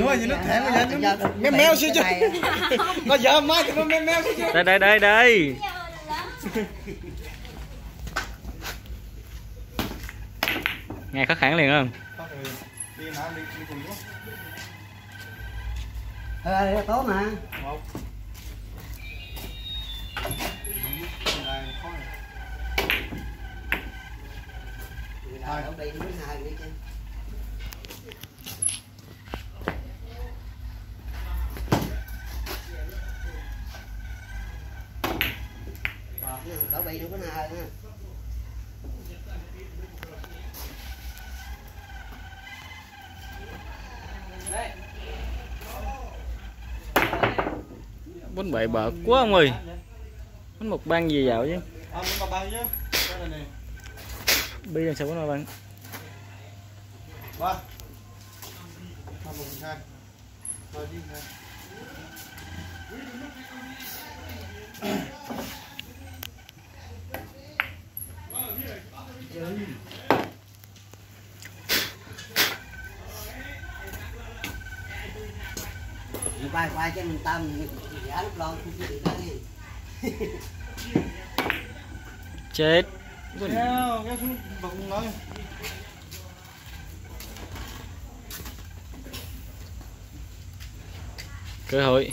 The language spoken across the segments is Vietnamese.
Nói gì nó thèm bây giờ nó méo méo xíu chứ. Nó giờ mai thì nó méo méo xíu chứ. đây đây đây đây nghe khó khăn liền không Đi nào đi đi cùng luôn. Ờ, tốt mà. Một. Rồi, đi hai đi chứ. Nó có hai nữa. bánh bậy bợt quá ông ơi bánh một ban gì vào chứ bi làm sao bánh một ban Ba. Ba một hai. Ba đi hai. Quay quay cho mình tâm giả lúc lo không chịu chết. Xuống bụng nói. cơ hội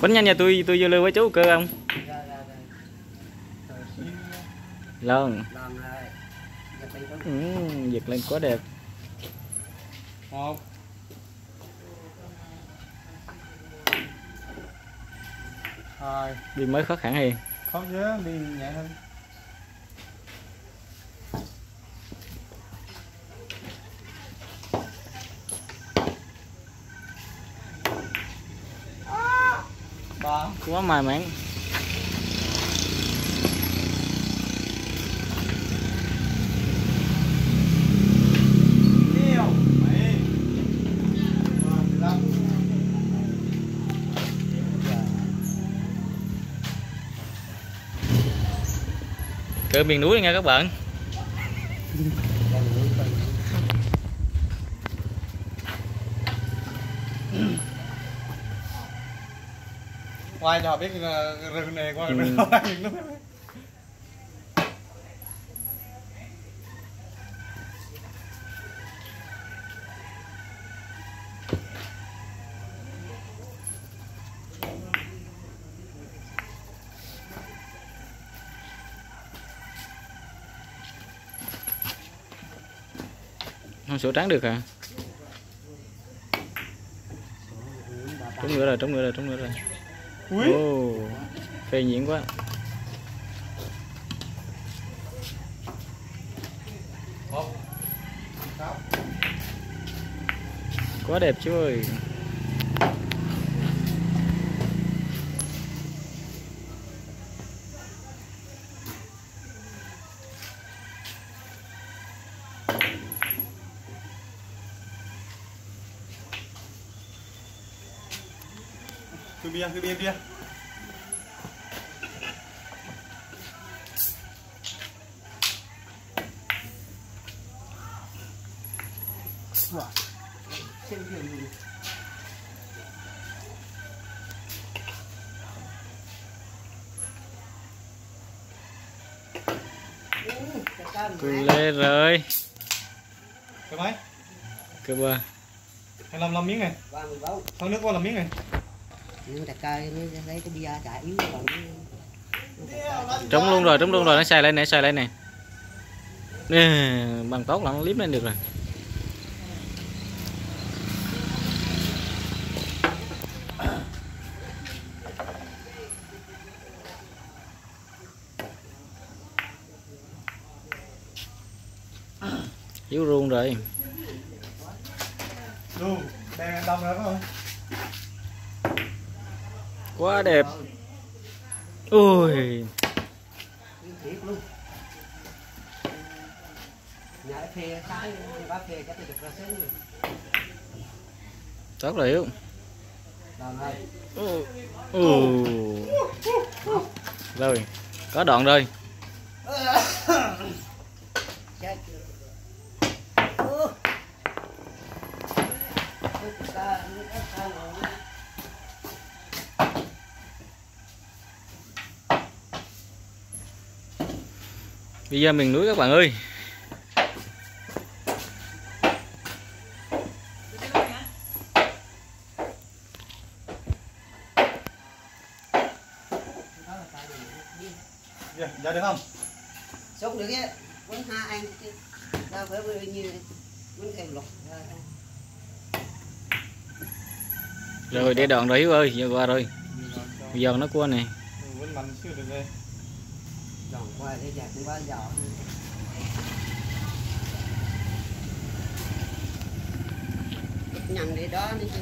bánh nhanh nhà tôi tôi vô lưu với chú cơ không Rồi, rồi, rồi. lần ừ, giật lên quá đẹp Một. Hai. đi mới khó khăn hiền Không chứ, đi nhẹ hơn. Quá may mắn cỡ miền núi nha các bạn. Cho họ biết ờ, rừng này qua rừng này nó không sổ trắng được hả? Trúng nữa rồi trúng nữa rồi trúng nữa rồi Ui. Oh, phê nhiễm quá quá đẹp chú ơi Cứ bia, cứ bia, bia. xem phim. Ừ, cái cơm tôi này. lê rồi Cái mấy? cơ ba Hay làm làm miếng này. Thắng nước qua làm miếng này nhưng đặt cây mới thấy cái bia chạy yếu còn trống luôn rồi trống luôn rồi nó xài lên này xài lên này. Nè bằng tốt là nó liếm lên được rồi. Yếu luôn rồi. Luôn đang đông rồi phải không? Quá đẹp. Ôi. Chắc là yếu, ừ. ừ. rồi có đoạn rồi chết chưa Ô. Nước ta, nước ta nổi. Bây giờ miền núi các bạn ơi. Dạ, dạ được không? sống được á quấn hai anh chứ đâu phải bao nhiêu quấn thêm lục ra thôi. Rồi để đoạn rồi Hiếu ơi, giờ qua rồi. Bây giờ nó qua nè. Vẫn mạnh chưa được đây. Giòn qua để giặt cũng quá giò cất nhằn để đó nữa chứ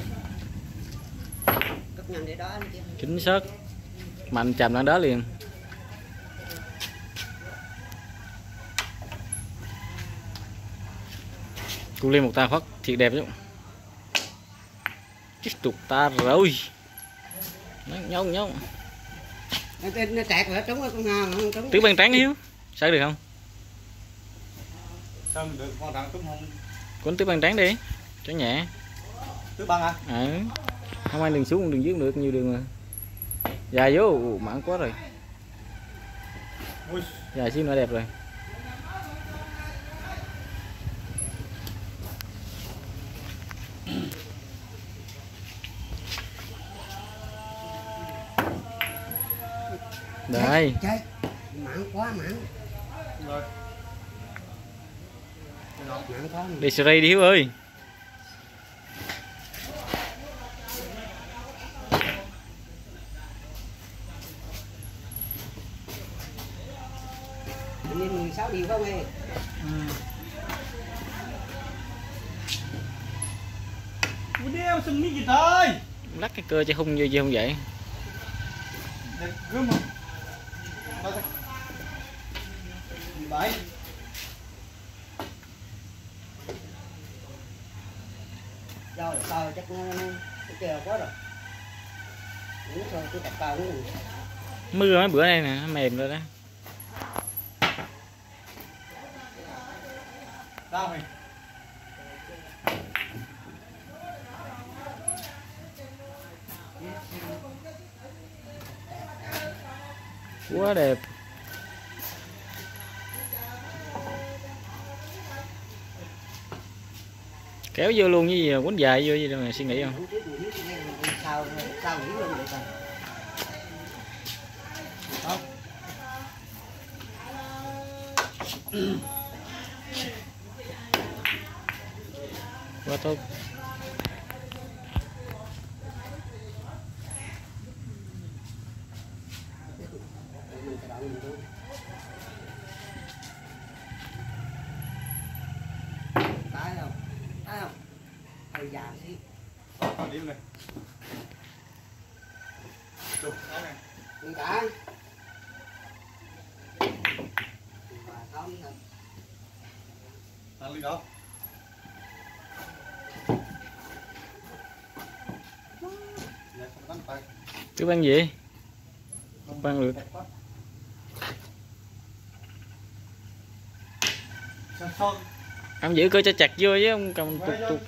cất nhằn để đó nữa chứ Chính xác. Mạnh chạm lên đó liền. Cô lên một ta phát thiệt đẹp chứ. Tiếp tục ta rồi. Nó nhông nhông. Nó, nó, nó tẹt rồi trúng rồi con hà mà không trúng Tứ bàn trắng Hiếu. Sao được không? Sao mình được con thằng trúng không? Cuốn tứ bàn trắng đi. Cho nhẹ. Tứ băng à? Ừ. Không ai đường xuống đường dưới cũng được nhiều đường mà. Dài vô, Ồ, mặn quá rồi. Ui, Dài xíu nữa đẹp rồi. Đây, chơi mặn quá mặn đi spray đi Hiếu ơi. nên 16 điều không em Ui đeo xin mấy gì trời? Lắc cái cơ cho hung như gì không vậy? Đẹp gớm không? Bảy. rồi sao chắc nó nó chờ quá rồi Đúng rồi, tôi tập vào nữa Mưa mấy bữa nay nè, mềm rồi đó. Sao mày? Quá đẹp. Kéo vô luôn như gì quấn dài vô gì đâu mà suy nghĩ không? Không tốt mình biết nghe mình sao sao nghĩ luôn vậy ta không Quá tốt. mình tự động mình luôn tái không tái không hơi già xíu Còn điểm này. Chụp, đó này. mình cả và không thật Ăn đi đâu? Dạ, không đánh tay. Tứ băng gì? Băng được. sao. Ông giữ cơ cho chặt vô chứ ông cầm tục tục.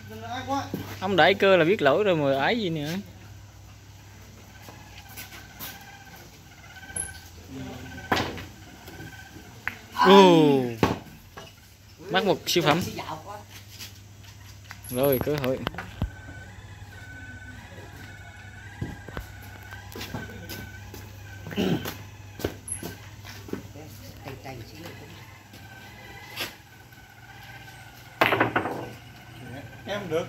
Ông đẩy cơ là biết lỗi rồi mà ái gì nữa. Ồ. Bắt một siêu phẩm. Rồi cơ hội. Được.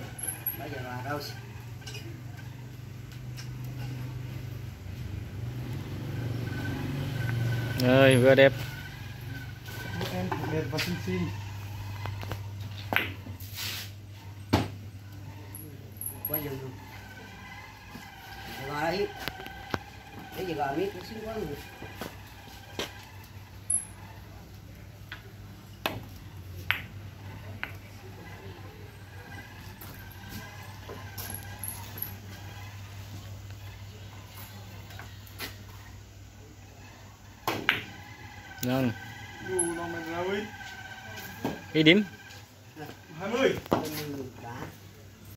bây giờ là đâu Rồi vừa đẹp. Em đẹp và xinh xinh. quá dừng luôn rồi đấy cái gì gọi biết cũng xíu quá rồi ngon. Cái điểm. Hai mươi. Con mừng đã